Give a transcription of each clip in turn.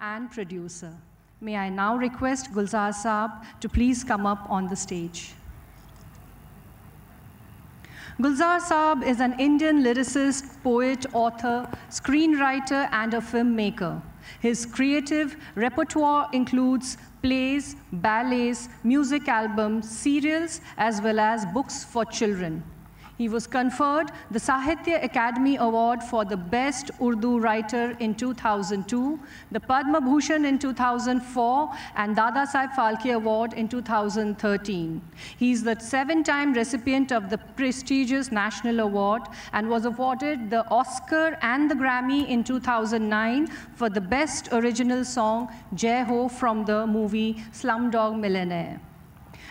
and producer. May I now request Gulzar Saab to please come up on the stage. Gulzar Saab is an Indian lyricist, poet, author, screenwriter, and a filmmaker. His creative repertoire includes plays, ballets, music albums, serials, as well as books for children. He was conferred the Sahitya Academy Award for the Best Urdu Writer in 2002, the Padma Bhushan in 2004, and Dada Saib Phalke Award in 2013. He is the seven-time recipient of the prestigious National Award and was awarded the Oscar and the Grammy in 2009 for the Best Original Song, Jai Ho, from the movie Slumdog Millionaire.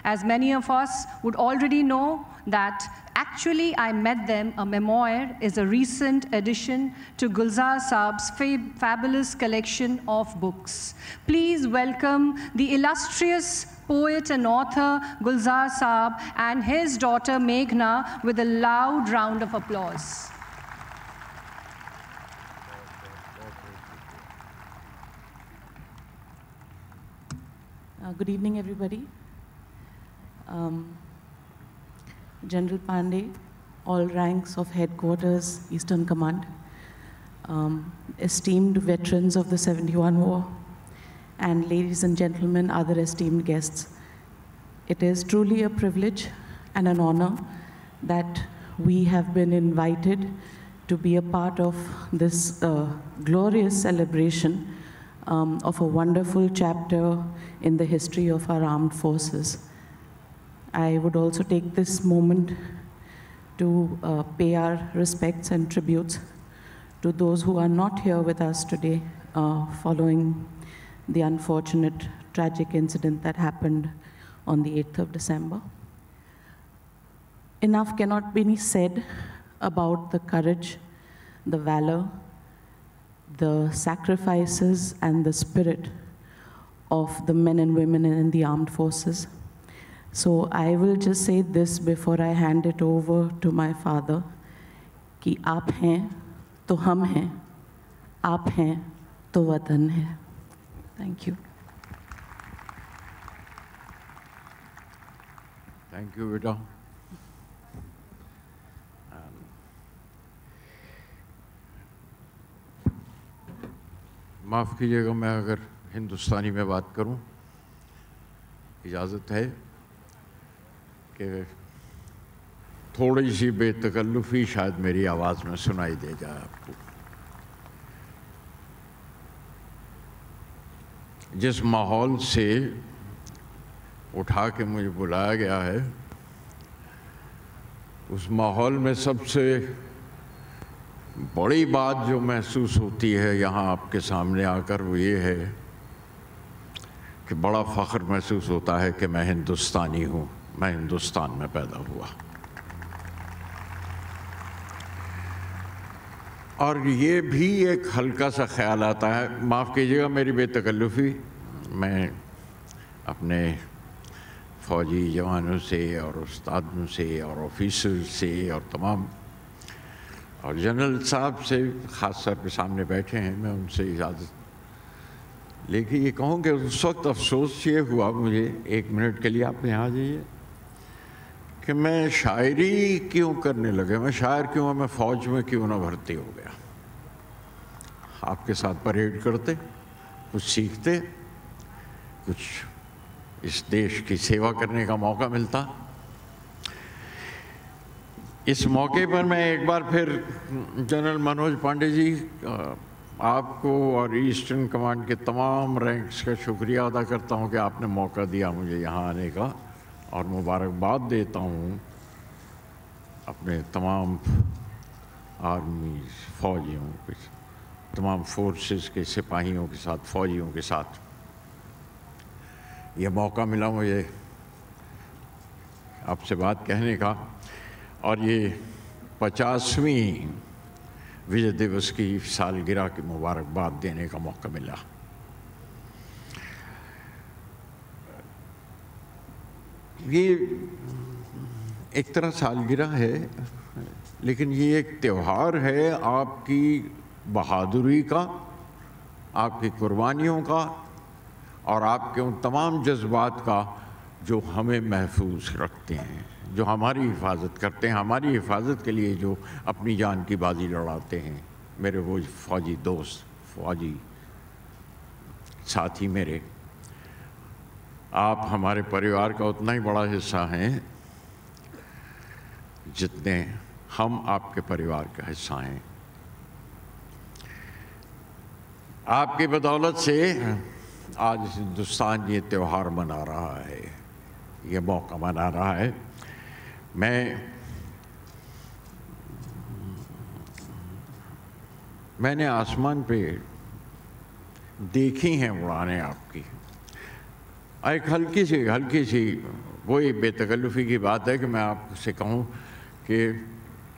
As many of us would already know that Actually, I Met Them, a memoir, is a recent addition to Gulzar Saab's fab fabulous collection of books. Please welcome the illustrious poet and author Gulzar Saab and his daughter Meghna with a loud round of applause. Uh, good evening, everybody. Um, General Pandey, all ranks of headquarters, Eastern Command, um, esteemed veterans of the 71 war, and ladies and gentlemen, other esteemed guests. It is truly a privilege and an honor that we have been invited to be a part of this uh, glorious celebration um, of a wonderful chapter in the history of our armed forces. I would also take this moment to uh, pay our respects and tributes to those who are not here with us today uh, following the unfortunate tragic incident that happened on the 8th of December. Enough cannot be said about the courage, the valor, the sacrifices, and the spirit of the men and women in the armed forces. So I will just say this before I hand it over to my father, कि आप हैं तो हम हैं, आप हैं तो वतन है। थैंक यू थैंक यू बेटा माफ़ कीजिएगा, मैं अगर हिंदुस्तानी में बात करूँ, इजाज़त है। कि थोड़ी सी बेतकल्लुफ़ी शायद मेरी आवाज़ में सुनाई दे जाए आपको। जिस माहौल से उठा के मुझे बुलाया गया है, उस माहौल में सबसे बड़ी बात जो महसूस होती है यहाँ आपके सामने आकर वो ये है कि बड़ा फ़ख्र महसूस होता है कि मैं हिंदुस्तानी हूँ। मैं हिंदुस्तान में पैदा हुआ और ये भी एक हल्का सा ख्याल आता है। माफ़ कीजिएगा मेरी बेतकल्लुफ़ी। मैं अपने फ़ौजी जवानों से और उस्तादों से और ऑफिसर से और तमाम और जनरल साहब से ख़ास तौर पे सामने बैठे हैं। मैं उनसे इजाज़त लेकिन ये कहूँ कि उस वक्त अफसोस ये हुआ मुझे, एक मिनट के लिए आप यहाँ आ जाइए। कि मैं शायरी क्यों करने लगे? मैं शायर क्यों मैं फ़ौज में क्यों ना भर्ती हो गया? आपके साथ परेड करते, कुछ सीखते, कुछ इस देश की सेवा करने का मौका मिलता। इस मौके पर मैं एक बार फिर जनरल मनोज पांडे जी आपको और ईस्टर्न कमांड के तमाम रैंक्स का शुक्रिया अदा करता हूँ कि आपने मौका दिया मुझे यहाँ आने का। और मुबारकबाद देता हूँ अपने तमाम आर्मी फौजियों के तमाम फोर्सेस के सिपाहियों के साथ, फौजियों के साथ। ये मौका मिला मुझे आपसे बात कहने का। और ये पचासवीं विजय दिवस की सालगिरह की मुबारकबाद देने का मौका मिला। ये एक तरह सालगिरह है, लेकिन ये एक त्यौहार है आपकी बहादुरी का, आपकी कुर्बानियों का, और आपके उन तमाम जज्बात का जो हमें महफूज रखते हैं, जो हमारी हिफाजत करते हैं, हमारी हिफाजत के लिए जो अपनी जान की बाजी लड़ाते हैं। मेरे वो फ़ौजी दोस्त, फ़ौजी साथी मेरे आप हमारे परिवार का उतना ही बड़ा हिस्सा हैं, जितने हम आपके परिवार का हिस्सा हैं। आपकी बदौलत से आज हिंदुस्तान ये त्यौहार मना रहा है, ये मौका मना रहा है। मैं मैंने आसमान पे देखी हैं उड़ाने आपकी। एक हल्की सी हल्की सी, वही बेतकल्लुफ़ी की बात है कि मैं आपसे कहूँ कि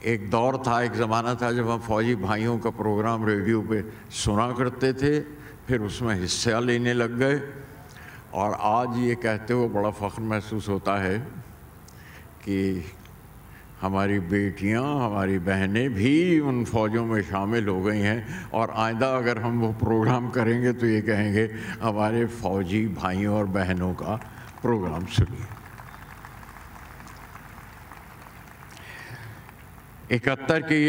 एक दौर था, एक ज़माना था जब हम फौजी भाइयों का प्रोग्राम रेडियो पे सुना करते थे, फिर उसमें हिस्सा लेने लग गए। और आज ये कहते हुए बड़ा फ़ख्र महसूस होता है कि हमारी बेटियाँ, हमारी बहनें भी उन फ़ौजों में शामिल हो गई हैं और आइंदा अगर हम वो प्रोग्राम करेंगे तो ये कहेंगे, हमारे फ़ौजी भाइयों और बहनों का प्रोग्राम सुनिए। इकहत्तर की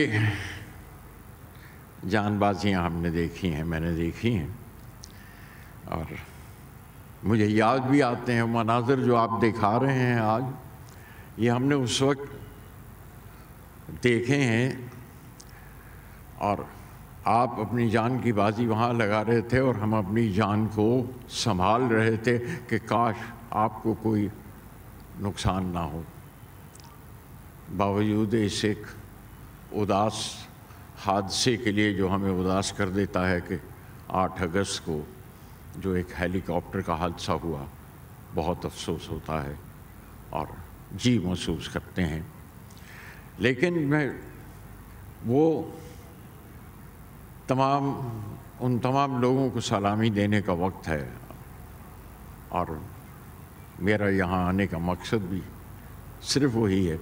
जानबाजियाँ हमने देखी हैं, मैंने देखी हैं। और मुझे याद भी आते हैं मनाजर जो आप दिखा रहे हैं आज, ये हमने उस वक्त देखे हैं और आप अपनी जान की बाजी वहाँ लगा रहे थे और हम अपनी जान को संभाल रहे थे कि काश आपको कोई नुकसान ना हो। बावजूद इस एक उदास हादसे के लिए जो हमें उदास कर देता है कि 8 अगस्त को जो एक हेलीकॉप्टर का हादसा हुआ, बहुत अफसोस होता है और जी महसूस करते हैं। लेकिन मैं वो तमाम, उन तमाम लोगों को सलामी देने का वक्त है और मेरा यहाँ आने का मकसद भी सिर्फ़ वही है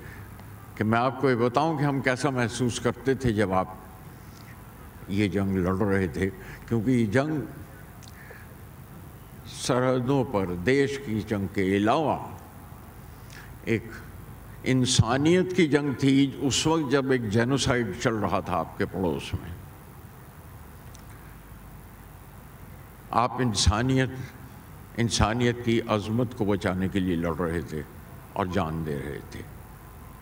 कि मैं आपको ये बताऊँ कि हम कैसा महसूस करते थे जब आप ये जंग लड़ रहे थे, क्योंकि ये जंग सरहदों पर, देश की जंग के अलावा एक इंसानियत की जंग थी, उस वक्त जब एक जेनोसाइड चल रहा था आपके पड़ोस में। आप इंसानियत इंसानियत की अजमत को बचाने के लिए लड़ रहे थे और जान दे रहे थे।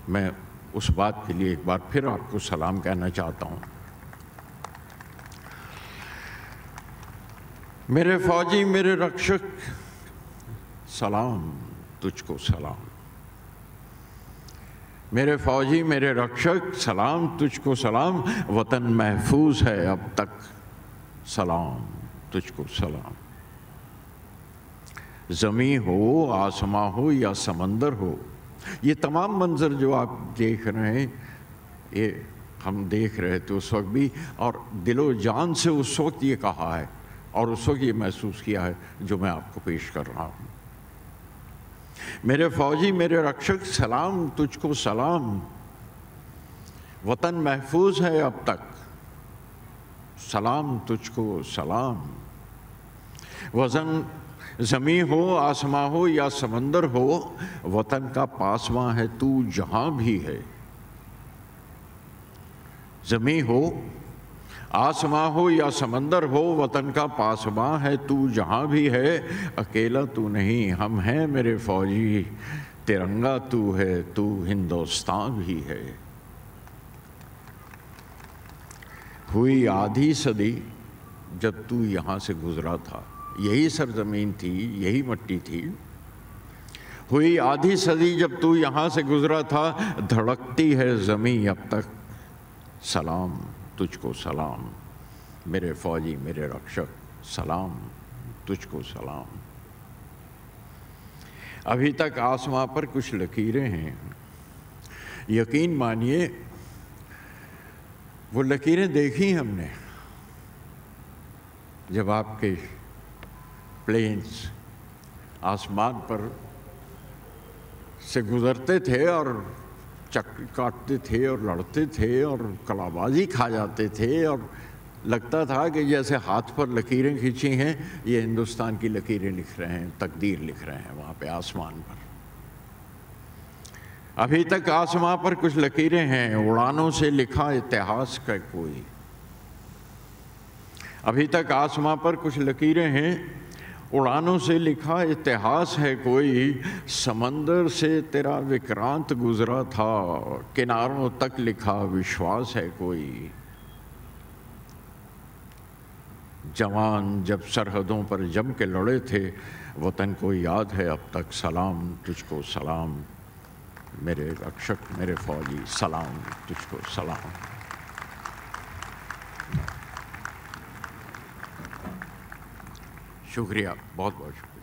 मैं उस बात के लिए एक बार फिर आपको सलाम कहना चाहता हूँ। मेरे फौजी, मेरे रक्षक, सलाम, तुझको सलाम। मेरे फौजी, मेरे रक्षक, सलाम, तुझको सलाम। वतन महफूज है अब तक। सलाम, तुझको सलाम। ज़मी हो, आसमां हो या समंदर हो, ये तमाम मंज़र जो आप देख रहे हैं, ये हम देख रहे थे उस वक्त भी, और दिलो जान से उस वक्त ये कहा है, और उस वक्त ये महसूस किया है जो मैं आपको पेश कर रहा हूँ। मेरे फौजी, मेरे रक्षक, सलाम, तुझको सलाम। वतन महफूज है अब तक। सलाम, तुझको सलाम। वज़न ज़मी हो, आसमां हो या समंदर हो, वतन का पासवां है, तू जहाँ भी है। ज़मी हो आसमां हो या समंदर हो, वतन का पासवां है, तू जहाँ भी है, अकेला तू नहीं, हम हैं मेरे फौजी, तिरंगा तू है, तू हिंदुस्तान भी है। हुई आधी सदी, जब तू यहाँ से गुजरा था, यही सरजमीन थी, यही मट्टी थी। हुई आधी सदी, जब तू यहाँ से गुजरा था, धड़कती है ज़मी अब तक, सलाम। तुझको सलाम। मेरे फौजी, मेरे रक्षक, सलाम। तुझको सलाम। अभी तक आसमां पर कुछ लकीरें हैं। यकीन मानिए, वो लकीरें देखी हमने। जब आपके प्लेन्स आसमान पर से गुजरते थे और चक्र काटते थे और लड़ते थे और कलाबाजी खा जाते थे और लगता था कि जैसे हाथ पर लकीरें खींची हैं, ये हिंदुस्तान की लकीरें लिख रहे हैं, तकदीर लिख रहे हैं वहाँ पे आसमान पर। अभी तक आसमां पर कुछ लकीरें हैं, उड़ानों से लिखा इतिहास का कोई। अभी तक आसमां पर कुछ लकीरें हैं उड़ानों से लिखा इतिहास है कोई, समंदर से तेरा विक्रांत गुजरा था, किनारों तक लिखा विश्वास है कोई। जवान जब सरहदों पर जम के लड़े थे, वतन को याद है अब तक, सलाम तुझको सलाम, मेरे रक्षक मेरे फौजी, सलाम तुझको सलाम। शुक्रिया बहुत बहुत शुक्रिया